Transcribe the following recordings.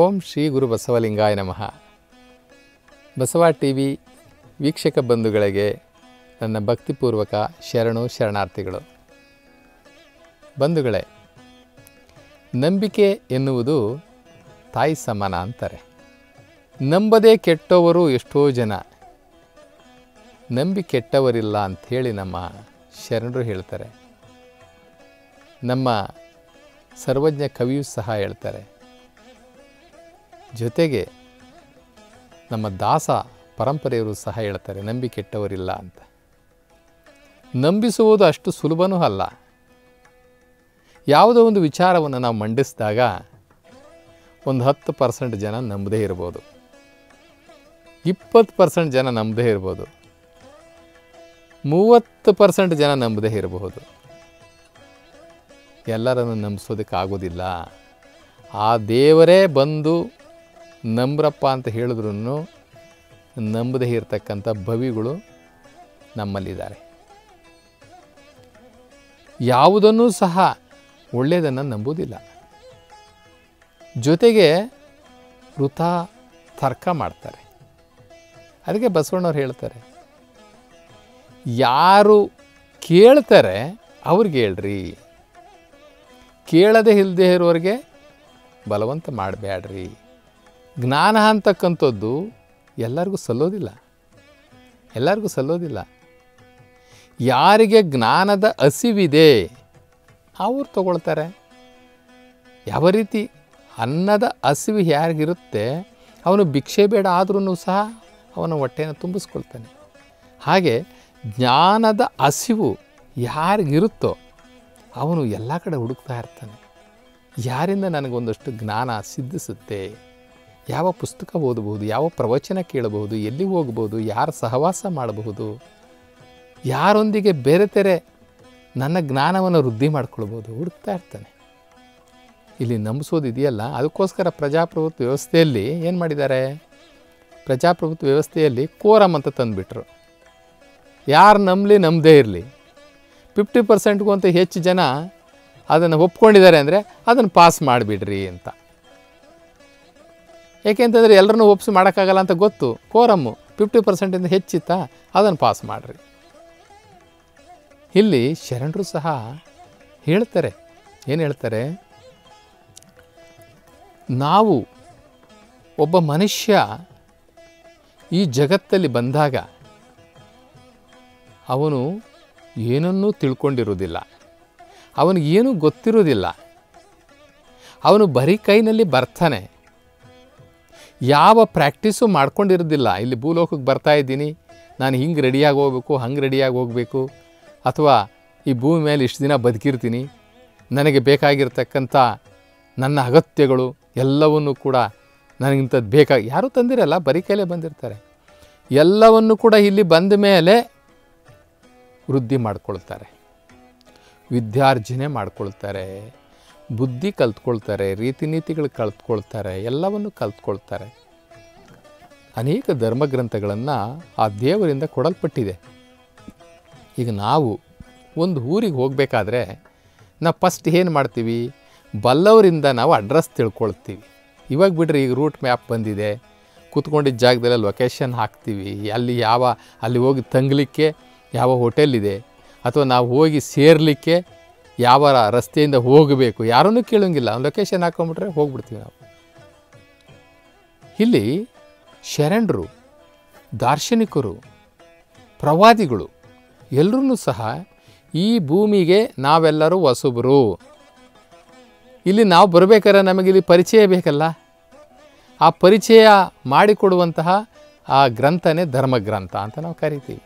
ಓಂ ಶ್ರೀ ಗುರು ಬಸವಲಿಂಗಾಯ ನಮಃ. Basava T V ವೀಕ್ಷಕ ಬಂಧುಗಳಿಗೆ ನನ್ನ ಭಕ್ತಿಪೂರ್ವಕ ಶರಣು ಶರಣಾರ್ಥಿಗಳು. ಬಂಧುಗಳೇ, ನಂಬಿಕೆ ಎನ್ನುವುದು ತಾಯಿ ಸಮಾನ ಅಂತಾರೆ. ನಂಬದೇ ಕೆಟ್ಟವರು ಎಷ್ಟೋ ಜನ. ನಂಬಿ ಕೆಟ್ಟವರಿಲ್ಲ ಅಂಥೇಳಿ ನಮ್ಮ ಶರಣರು ಹೇಳ್ತಾರೆ. ನಮ್ಮ ಸರ್ವಜ್ಞ ಕವಿಯೂ ಸಹ ಹೇಳ್ತಾರೆ. ಜೊತೆಗೆ ನಮ್ಮ ದಾಸ ಪರಂಪರೆಯವರು ಸಹ ಹೇಳ್ತಾರೆ ನಂಬಿ ಕೆಟ್ಟವರಿಲ್ಲ ಅಂತ. ನಂಬಿಸುವುದು ಅಷ್ಟು ಸುಲಭನೂ ಅಲ್ಲ. ಯಾವುದೋ ಒಂದು ವಿಚಾರವನ್ನು ನಾವು ಮಂಡಿಸಿದಾಗ ಒಂದು ಹತ್ತು ಪರ್ಸೆಂಟ್ ಜನ ನಂಬದೇ ಇರ್ಬೋದು. ಇಪ್ಪತ್ತು ಪರ್ಸೆಂಟ್ ಜನ ನಂಬದೇ ಇರ್ಬೋದು. ಮೂವತ್ತು ಪರ್ಸೆಂಟ್ ಜನ ನಂಬದೇ ಇರಬಹುದು ಎಲ್ಲರನ್ನು ನಂಬಿಸೋದಕ್ಕಾಗೋದಿಲ್ಲ. ಆ ದೇವರೇ ಬಂದು ನಂಬ್ರಪ್ಪ ಅಂತ ಹೇಳಿದ್ರೂ ನಂಬದೇ ಇರತಕ್ಕಂಥ ಭವಿಗಳು ನಮ್ಮಲ್ಲಿದ್ದಾರೆ. ಯಾವುದನ್ನು ಸಹ ಒಳ್ಳೆಯದನ್ನು ನಂಬುವುದಿಲ್ಲ. ಜೊತೆಗೆ ವೃಥ ತರ್ಕ ಮಾಡ್ತಾರೆ. ಅದಕ್ಕೆ ಬಸವಣ್ಣವ್ರು ಹೇಳ್ತಾರೆ, ಯಾರು ಕೇಳ್ತಾರೆ ಅವ್ರಿಗೆ ಹೇಳ್ರಿ. ಕೇಳದೆ ಇಲ್ಲದೆ ಇರೋರಿಗೆ ಬಲವಂತ ಮಾಡಬೇಡ್ರಿ ಜ್ಞಾನ ಅಂತಕ್ಕಂಥದ್ದು ಎಲ್ಲರಿಗೂ ಸಲ್ಲೋದಿಲ್ಲ. ಎಲ್ಲರಿಗೂ ಸಲ್ಲೋದಿಲ್ಲ. ಯಾರಿಗೆ ಜ್ಞಾನದ ಹಸಿವಿದೆ, ಅವ್ರು ತಗೊಳ್ತಾರೆ. ಯಾವ ರೀತಿ ಅನ್ನದ ಹಸಿವು ಯಾರಿಗಿರುತ್ತೆ, ಅವನು ಭಿಕ್ಷೆ ಬೇಡ ಆದ್ರೂ ಸಹ ಅವನ ಹೊಟ್ಟೆಯನ್ನು ತುಂಬಿಸ್ಕೊಳ್ತಾನೆ. ಹಾಗೆ ಜ್ಞಾನದ ಹಸಿವು ಯಾರಿಗಿರುತ್ತೋ ಅವನು ಎಲ್ಲ ಕಡೆ ಹುಡುಕ್ತಾ ಇರ್ತಾನೆ. ಯಾರಿಂದ ನನಗೊಂದಷ್ಟು ಜ್ಞಾನ ಸಿದ್ಧಿಸುತ್ತೆ? ಯಾವ ಪುಸ್ತಕ ಓದಬಹುದು, ಯಾವ ಪ್ರವಚನ ಕೇಳಬಹುದು, ಎಲ್ಲಿ ಹೋಗಬಹುದು, ಯಾರು ಸಹವಾಸ ಮಾಡಬಹುದು, ಯಾರೊಂದಿಗೆ ಬೇರೆ ತೆರೆ ನನ್ನ ಜ್ಞಾನವನ್ನು ವೃದ್ಧಿ ಮಾಡ್ಕೊಳ್ಬೋದು ಹುಡುಕ್ತಾ ಇರ್ತಾನೆ. ಇಲ್ಲಿ ನಂಬಿಸೋದು ಇದೆಯಲ್ಲ, ಅದಕ್ಕೋಸ್ಕರ ಪ್ರಜಾಪ್ರಭುತ್ವ ವ್ಯವಸ್ಥೆಯಲ್ಲಿ ಏನು ಮಾಡಿದ್ದಾರೆ? ಪ್ರಜಾಪ್ರಭುತ್ವ ವ್ಯವಸ್ಥೆಯಲ್ಲಿ ಕೋರಮ್ ಅಂತ ತಂದುಬಿಟ್ರು. ಯಾರು ನಂಬಲಿ ನಂಬದೇ ಇರಲಿ. ಫಿಫ್ಟಿ ಪರ್ಸೆಂಟ್ಗೂ ಅಂತ ಹೆಚ್ಚು ಜನ ಅದನ್ನು ಒಪ್ಕೊಂಡಿದ್ದಾರೆ ಅಂದರೆ ಅದನ್ನು ಪಾಸ್ ಮಾಡಿಬಿಡ್ರಿ ಅಂತ. ಏಕೆಂತಂದರೆ ಎಲ್ಲರನ್ನೂ ಒಪ್ಸಿ ಮಾಡೋಕ್ಕಾಗಲ್ಲ ಅಂತ ಗೊತ್ತು. ಕೋರಮ್ಮು ಫಿಫ್ಟಿ ಪರ್ಸೆಂಟಿಂದ ಹೆಚ್ಚಿತ್ತಾ? ಅದನ್ನು ಪಾಸ್ ಮಾಡಿರಿ. ಇಲ್ಲಿ ಶರಣರು ಸಹ ಹೇಳ್ತಾರೆ. ಏನು ಹೇಳ್ತಾರೆ? ನಾವು ಒಬ್ಬ ಮನುಷ್ಯ ಈ ಜಗತ್ತಲ್ಲಿ ಬಂದಾಗ ಅವನು ಏನನ್ನೂ ತಿಳ್ಕೊಂಡಿರುವುದಿಲ್ಲ. ಅವನಿಗೇನೂ ಗೊತ್ತಿರೋದಿಲ್ಲ ಅವನು ಬರೀ ಕೈನಲ್ಲಿ ಬರ್ತಾನೆ. ಯಾವ ಪ್ರಾಕ್ಟೀಸು ಮಾಡ್ಕೊಂಡಿರೋದಿಲ್ಲ. ಇಲ್ಲಿ ಭೂಲೋಕಕ್ಕೆ ಬರ್ತಾ ಇದ್ದೀನಿ. ನಾನು ಹಿಂಗೆ ರೆಡಿಯಾಗಿ ಹೋಗ್ಬೇಕು, ಹಂಗೆ ರೆಡಿಯಾಗಿ ಹೋಗಬೇಕು. ಅಥವಾ ಈ ಭೂಮಿ ಮೇಲೆ ಇಷ್ಟು ದಿನ ಬದುಕಿರ್ತೀನಿ. ನನಗೆ ಬೇಕಾಗಿರ್ತಕ್ಕಂಥ ನನ್ನ ಅಗತ್ಯಗಳು ಎಲ್ಲವನ್ನೂ ಕೂಡ ನನಗಿಂಥದ್ದು ಬೇಕಾಗಿ ಯಾರೂ ತಂದಿರಲ್ಲ, ಬರೀ ಕೈಲೇ ಬಂದಿರ್ತಾರೆ. ಎಲ್ಲವನ್ನು ಕೂಡ ಇಲ್ಲಿ ಬಂದ ಮೇಲೆ ವೃದ್ಧಿ ಮಾಡಿಕೊಳ್ತಾರೆ. ವಿದ್ಯಾರ್ಜನೆ ಮಾಡ್ಕೊಳ್ತಾರೆ. ಬುದ್ಧಿ ಕಲ್ತ್ಕೊಳ್ತಾರೆ ರೀತಿ ನೀತಿಗಳು ಕಲ್ತ್ಕೊಳ್ತಾರೆ, ಎಲ್ಲವನ್ನು ಕಲ್ತ್ಕೊಳ್ತಾರೆ. ಅನೇಕ ಧರ್ಮಗ್ರಂಥಗಳನ್ನು ಆ ದೇವರಿಂದ ಕೊಡಲ್ಪಟ್ಟಿದೆ. ಈಗ ನಾವು ಒಂದು ಊರಿಗೆ ಹೋಗಬೇಕಾದ್ರೆ ನಾವು ಫಸ್ಟ್ ಏನು ಮಾಡ್ತೀವಿ? ಬಲ್ಲವರಿಂದ ನಾವು ಅಡ್ರೆಸ್ ತಿಳ್ಕೊಳ್ತೀವಿ. ಇವಾಗ ಬಿಡ್ರಿ, ಈಗ ರೂಟ್ ಮ್ಯಾಪ್ ಬಂದಿದೆ. ಕೂತ್ಕೊಂಡಿದ್ದ ಜಾಗದಲ್ಲಿ ಲೊಕೇಶನ್ ಹಾಕ್ತೀವಿ. ಅಲ್ಲಿ ಯಾವ, ಅಲ್ಲಿ ಹೋಗಿ ತಂಗಲಿಕ್ಕೆ ಯಾವ ಹೋಟೆಲ್ ಇದೆ? ಅಥವಾ ನಾವು ಹೋಗಿ ಸೇರಲಿಕ್ಕೆ ಯಾವ ರಸ್ತೆಯಿಂದ ಹೋಗಬೇಕು, ಯಾರನ್ನೂ ಕೇಳೋಂಗಿಲ್ಲ. ಲೊಕೇಶನ್ ಹಾಕೊಂಡ್ಬಿಟ್ರೆ ಹೋಗ್ಬಿಡ್ತೀವಿ ನಾವು. ಇಲ್ಲಿ ಶರಣರು, ದಾರ್ಶನಿಕರು, ಪ್ರವಾದಿಗಳು ಎಲ್ಲರೂ ಸಹ ಈ ಭೂಮಿಗೆ ನಾವೆಲ್ಲರೂ ಹೊಸಬರು. ಇಲ್ಲಿ ನಾವು ಬರಬೇಕಾದ್ರೆ ನಮಗೆ ಇಲ್ಲಿ ಪರಿಚಯ ಬೇಕಲ್ಲ? ಆ ಪರಿಚಯ ಮಾಡಿಕೊಡುವಂತಹ ಆ ಗ್ರಂಥನೇ ಧರ್ಮಗ್ರಂಥ ಅಂತ ನಾವು ಕರಿತೀವಿ.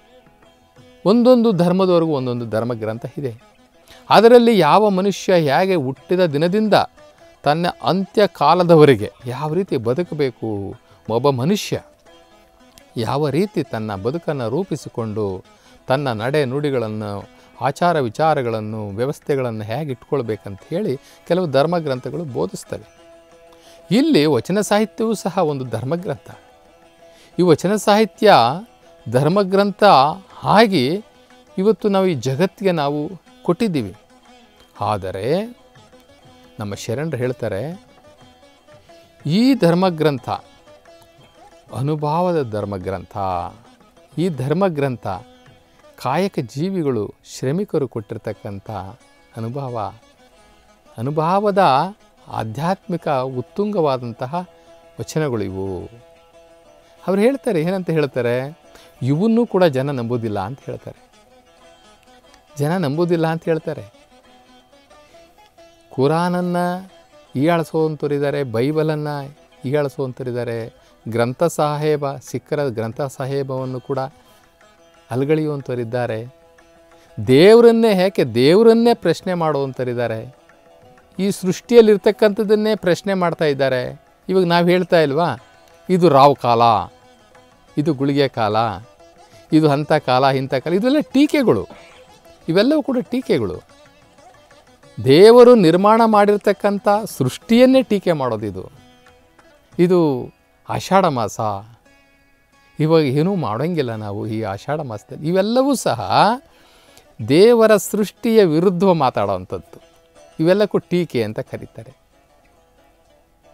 ಒಂದೊಂದು ಧರ್ಮದವರೆಗೂ ಒಂದೊಂದು ಧರ್ಮಗ್ರಂಥ ಇದೆ. ಅದರಲ್ಲಿ ಯಾವ ಮನುಷ್ಯ ಹೇಗೆ ಹುಟ್ಟಿದ ದಿನದಿಂದ ತನ್ನ ಅಂತ್ಯ ಕಾಲದವರೆಗೆ ಯಾವ ರೀತಿ ಬದುಕಬೇಕು, ಒಬ್ಬ ಮನುಷ್ಯ ಯಾವ ರೀತಿ ತನ್ನ ಬದುಕನ್ನು ರೂಪಿಸಿಕೊಂಡು ತನ್ನ ನಡೆ ನುಡಿಗಳನ್ನು, ಆಚಾರ ವಿಚಾರಗಳನ್ನು, ವ್ಯವಸ್ಥೆಗಳನ್ನು ಹೇಗೆ ಇಟ್ಕೊಳ್ಬೇಕಂತ ಹೇಳಿ ಕೆಲವು ಧರ್ಮಗ್ರಂಥಗಳು ಬೋಧಿಸ್ತವೆ. ಇಲ್ಲಿ ವಚನ ಸಾಹಿತ್ಯವೂ ಸಹ ಒಂದು ಧರ್ಮಗ್ರಂಥ. ಈ ವಚನ ಸಾಹಿತ್ಯ, ಧರ್ಮಗ್ರಂಥ ಆಗಿ ಇವತ್ತು ನಾವು ಈ ಜಗತ್ತಿಗೆ ನಾವು ಕೊಟ್ಟಿದ್ದೀವಿ. ಆದರೆ ನಮ್ಮ ಶರಣರು ಹೇಳ್ತಾರೆ, ಈ ಧರ್ಮಗ್ರಂಥ, ಅನುಭವದ ಧರ್ಮಗ್ರಂಥ, ಈ ಧರ್ಮಗ್ರಂಥ ಕಾಯಕ ಜೀವಿಗಳು ಶ್ರಮಿಕರು ಕೊಟ್ಟಿರ್ತಕ್ಕಂಥ ಅನುಭವ, ಅನುಭವದ ಆಧ್ಯಾತ್ಮಿಕ ಉತ್ತುಂಗವಾದಂತಹ ವಚನಗಳು ಇವು. ಅವ್ರು ಹೇಳ್ತಾರೆ, ಏನಂತ ಹೇಳ್ತಾರೆ, ಇವನ್ನೂ ಕೂಡ ಜನ ನಂಬೋದಿಲ್ಲ ಅಂತ ಹೇಳ್ತಾರೆ. ಜನ ನಂಬೋದಿಲ್ಲ ಅಂತ ಹೇಳ್ತಾರೆ. ಕುರಾನನ್ನು ಹೀಯಾಳಿಸುವಂಥವ್ರಿದ್ದಾರೆ ಬೈಬಲನ್ನು ಹೀಯಾಳಿಸುವಂಥವ್ರಿದ್ದಾರೆ ಗ್ರಂಥ ಸಾಹೇಬ ಸಿಕ್ಕರ ಗ್ರಂಥ ಸಾಹೇಬವನ್ನು ಕೂಡ ಅಲ್ಗಳಿಯುವಂಥವರಿದ್ದಾರೆ ದೇವರನ್ನೇ ಯಾಕೆ ದೇವರನ್ನೇ ಪ್ರಶ್ನೆ ಮಾಡುವಂಥರಿದ್ದಾರೆ ಈ ಸೃಷ್ಟಿಯಲ್ಲಿರ್ತಕ್ಕಂಥದ್ದನ್ನೇ ಪ್ರಶ್ನೆ ಮಾಡ್ತಾ ಇದ್ದಾರೆ. ಇವಾಗ ನಾವು ಹೇಳ್ತಾ ಇಲ್ವಾ? ಇದು ರಾವ್ ಕಾಲ, ಇದು ಗುಳಿಗೆ ಕಾಲ, ಇದು ಅಂಥ ಕಾಲ, ಇಂಥ ಕಾಲ, ಇದೆಲ್ಲ ಟೀಕೆಗಳು. ಇವೆಲ್ಲವೂ ಕೂಡ ಟೀಕೆಗಳು. ದೇವರು ನಿರ್ಮಾಣ ಮಾಡಿರ್ತಕ್ಕಂಥ ಸೃಷ್ಟಿಯನ್ನೇ ಟೀಕೆ ಮಾಡೋದಿದು ಇದು ಆಷಾಢ ಮಾಸ. ಇವಾಗ ಏನೂ ಮಾಡೋಂಗಿಲ್ಲ ನಾವು ಈ ಆಷಾಢ ಮಾಸದಲ್ಲಿ. ಇವೆಲ್ಲವೂ ಸಹ ದೇವರ ಸೃಷ್ಟಿಯ ವಿರುದ್ಧ ಮಾತಾಡೋವಂಥದ್ದು. ಇವೆಲ್ಲಕ್ಕೂ ಟೀಕೆ ಅಂತ ಕರೀತಾರೆ.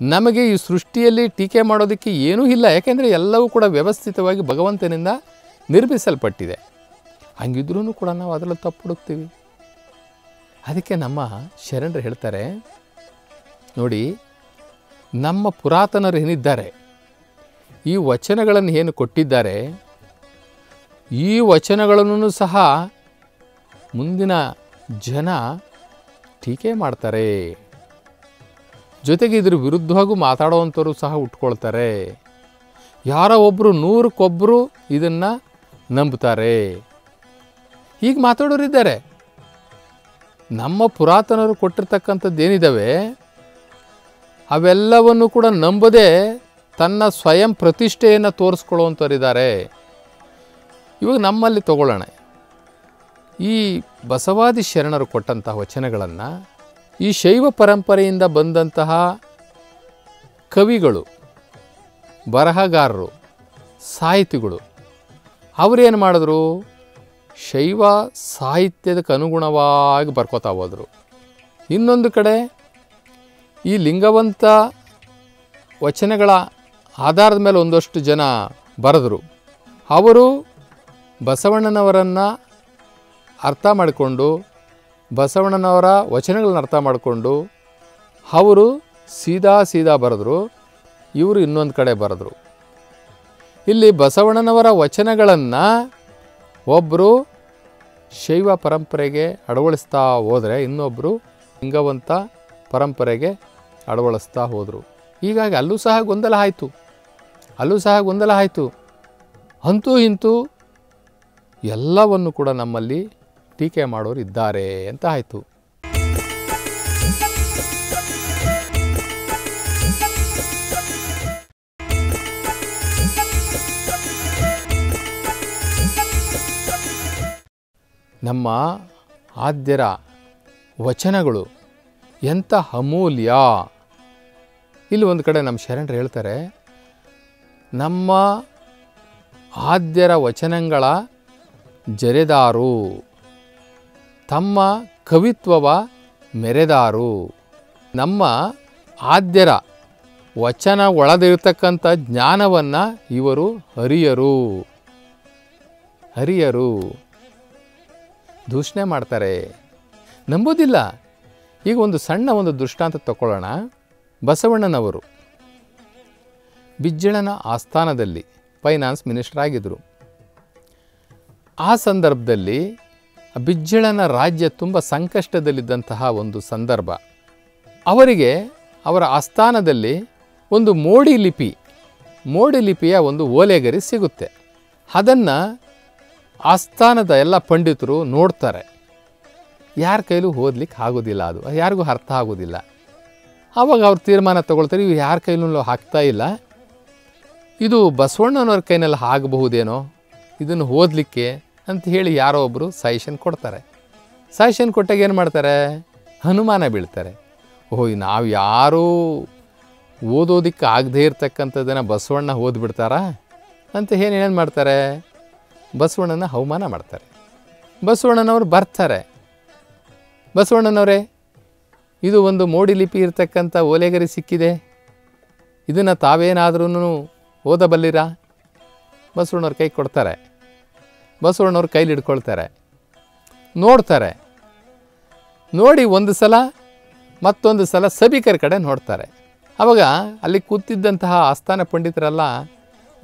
ನಮಗೆ ಈ ಸೃಷ್ಟಿಯಲ್ಲಿ ಟೀಕೆ ಮಾಡೋದಕ್ಕೆ ಏನೂ ಇಲ್ಲ. ಯಾಕೆಂದರೆ ಎಲ್ಲವೂ ಕೂಡ ವ್ಯವಸ್ಥಿತವಾಗಿ ಭಗವಂತನಿಂದ ನಿರ್ಮಿಸಲ್ಪಟ್ಟಿದೆ. ಹಂಗಿದ್ರೂ ಕೂಡ ನಾವು ಅದರಲ್ಲಿ ತಪ್ಪು ಹುಡುಕ್ತೀವಿ ಅದಕ್ಕೆ ನಮ್ಮ ಶರಣರು ಹೇಳ್ತಾರೆ, ನೋಡಿ, ನಮ್ಮ ಪುರಾತನರು ಏನಿದ್ದಾರೆ, ಈ ವಚನಗಳನ್ನು ಏನು ಕೊಟ್ಟಿದ್ದಾರೆ, ಈ ವಚನಗಳನ್ನು ಸಹ ಮುಂದಿನ ಜನ ಟೀಕೆ ಮಾಡ್ತಾರೆ. ಜೊತೆಗೆ ಇದ್ರ ವಿರುದ್ಧವಾಗೂ ಮಾತಾಡೋವಂಥವ್ರು ಸಹ ಉಟ್ಕೊಳ್ತಾರೆ. ಯಾರೋ ಒಬ್ಬರು ನೂರಕ್ಕೊಬ್ಬರು ಇದನ್ನು ನಂಬ್ತಾರೆ. ಹೀಗೆ ಮಾತಾಡೋರಿದ್ದಾರೆ. ನಮ್ಮ ಪುರಾತನರು ಕೊಟ್ಟಿರ್ತಕ್ಕಂಥದ್ದು ಏನಿದ್ದಾವೆ ಅವೆಲ್ಲವನ್ನು ಕೂಡ ನಂಬದೇ ತನ್ನ ಸ್ವಯಂ ಪ್ರತಿಷ್ಠೆಯನ್ನು ತೋರಿಸ್ಕೊಳ್ಳುವಂಥವರಿದ್ದಾರೆ. ಇವಾಗ ನಮ್ಮಲ್ಲಿ ತಗೊಳ್ಳೋಣ. ಈ ಬಸವಾದಿ ಶರಣರು ಕೊಟ್ಟಂತಹ ವಚನಗಳನ್ನು, ಈ ಶೈವ ಪರಂಪರೆಯಿಂದ ಬಂದಂತಹ ಕವಿಗಳು, ಬರಹಗಾರರು, ಸಾಹಿತಿಗಳು, ಅವರೇನು ಮಾಡಿದ್ರು? ಶೈವ ಸಾಹಿತ್ಯದಕ್ಕೆ ಅನುಗುಣವಾಗಿ ಬರ್ಕೋತಾ ಹೋದರು. ಇನ್ನೊಂದು ಕಡೆ ಈ ಲಿಂಗವಂತ ವಚನಗಳ ಆಧಾರದ ಮೇಲೆ ಒಂದಷ್ಟು ಜನ ಬರೆದರು. ಅವರು ಬಸವಣ್ಣನವರನ್ನು ಅರ್ಥ ಮಾಡಿಕೊಂಡು, ಬಸವಣ್ಣನವರ ವಚನಗಳನ್ನ ಅರ್ಥ ಮಾಡಿಕೊಂಡು ಅವರು ಸೀದಾ ಸೀದಾ ಬರೆದ್ರು. ಇವರು ಇನ್ನೊಂದು ಕಡೆ ಬರೆದ್ರು. ಇಲ್ಲಿ ಬಸವಣ್ಣನವರ ವಚನಗಳನ್ನು ಒಬ್ಬರು ಶೈವ ಪರಂಪರೆಗೆ ಅಳವಡಿಸ್ತಾ ಹೋದರೆ ಇನ್ನೊಬ್ಬರು ಲಿಂಗವಂತ ಪರಂಪರೆಗೆ ಅಳವಡಿಸ್ತಾ ಹೋದರು. ಹೀಗಾಗಿ ಅಲ್ಲೂ ಸಹ ಗೊಂದಲ ಆಯಿತು. ಅಲ್ಲೂ ಸಹ ಗೊಂದಲ ಆಯಿತು. ಅಂತೂ ಇಂತೂ ಎಲ್ಲವನ್ನು ಕೂಡ ನಮ್ಮಲ್ಲಿ ಟೀಕೆ ಮಾಡೋರು ಇದ್ದಾರೆ ಅಂತ ಆಯಿತು. ನಮ್ಮ ಆದ್ಯರ ವಚನಗಳು ಎಂಥ ಅಮೂಲ್ಯ. ಇಲ್ಲಿ ಒಂದು ಕಡೆ ನಮ್ಮ ಶರಣರು ಹೇಳ್ತಾರೆ, ನಮ್ಮ ಆದ್ಯರ ವಚನಗಳ ಜರೆದಾರು, ತಮ್ಮ ಕವಿತ್ವವ ಮೆರೆದಾರು. ನಮ್ಮ ಆದ್ಯರ ವಚನ ಒಳದಿರ್ತಕ್ಕಂಥ ಜ್ಞಾನವನ್ನು ಇವರು ಹರಿಯರು ಹರಿಯರು ದೂಷಣೆ ಮಾಡ್ತಾರೆ. ನಂಬೋದಿಲ್ಲ. ಈಗ ಒಂದು ಸಣ್ಣ ಒಂದು ದೃಷ್ಟಾಂತ ತಗೊಳ್ಳೋಣ ಬಸವಣ್ಣನವರು. ಬಿಜ್ಜಳನ ಆಸ್ಥಾನದಲ್ಲಿ ಫೈನಾನ್ಸ್ ಮಿನಿಸ್ಟರ್ ಆಗಿದ್ದರು ಆ ಸಂದರ್ಭದಲ್ಲಿ ಬಿಜ್ಜಳನ ರಾಜ್ಯ ತುಂಬ ಸಂಕಷ್ಟದಲ್ಲಿದ್ದಂತಹ ಒಂದು ಸಂದರ್ಭ. ಅವರಿಗೆ ಅವರ ಆಸ್ಥಾನದಲ್ಲಿ ಒಂದು ಮೋಡಿ ಲಿಪಿ, ಮೋಡಿ ಲಿಪಿಯ ಒಂದು ಓಲೆಗರಿ ಸಿಗುತ್ತೆ. ಅದನ್ನು ಆಸ್ಥಾನದ ಎಲ್ಲ ಪಂಡಿತರು ನೋಡ್ತಾರೆ. ಯಾರ ಕೈಲೂ ಓದ್ಲಿಕ್ಕೆ ಆಗೋದಿಲ್ಲ ಅದು. ಯಾರಿಗೂ ಅರ್ಥ ಆಗೋದಿಲ್ಲ. ಆವಾಗ ಅವ್ರು ತೀರ್ಮಾನ ತಗೊಳ್ತಾರೆ ಇವು ಯಾರ ಕೈಲೂ ಹಾಕ್ತಾ ಇಲ್ಲ. ಇದು ಬಸವಣ್ಣನವ್ರ ಕೈನಲ್ಲಿ ಆಗಬಹುದೇನೋ, ಇದನ್ನು ಓದಲಿಕ್ಕೆ ಅಂತ ಹೇಳಿ ಯಾರೋ ಒಬ್ಬರು ಸಜೆಷನ್ ಕೊಡ್ತಾರೆ. ಸಜೆಷನ್ ಕೊಟ್ಟಾಗ ಏನು ಮಾಡ್ತಾರೆ? ಹನುಮಾನ ಬೀಳ್ತಾರೆ. ಓಹ್ ನಾವು ಯಾರೂ ಓದೋದಕ್ಕೆ ಆಗದೇ ಇರ್ತಕ್ಕಂಥದ್ದನ್ನು ಬಸವಣ್ಣ ಓದ್ಬಿಡ್ತಾರಾ? ಅಂತ ಏನೇನು ಏನು ಮಾಡ್ತಾರೆ? ಬಸವಣ್ಣನ ಅವಮಾನ ಮಾಡ್ತಾರೆ. ಬಸವಣ್ಣನವರು ಬರ್ತಾರೆ. ಬಸವಣ್ಣನವರೇ, ಇದು ಒಂದು ಮೋಡಿ ಲಿಪಿ ಇರತಕ್ಕಂಥ ಓಲೆಗರಿ ಸಿಕ್ಕಿದೆ. ಇದನ್ನು ತಾವೇನಾದ್ರೂ ಓದಬಲ್ಲಿರಾ? ಬಸವಣ್ಣವ್ರ ಕೈ ಕೊಡ್ತಾರೆ. ಬಸವಣ್ಣವ್ರ ಕೈಲಿ ಹಿಡ್ಕೊಳ್ತಾರೆ. ನೋಡ್ತಾರೆ. ನೋಡಿ ಒಂದು ಸಲ, ಮತ್ತೊಂದು ಸಲ ಸಭಿಕರ ಕಡೆ ನೋಡ್ತಾರೆ. ಆವಾಗ ಅಲ್ಲಿ ಕೂತಿದ್ದಂತಹ ಆಸ್ಥಾನ ಪಂಡಿತರೆಲ್ಲ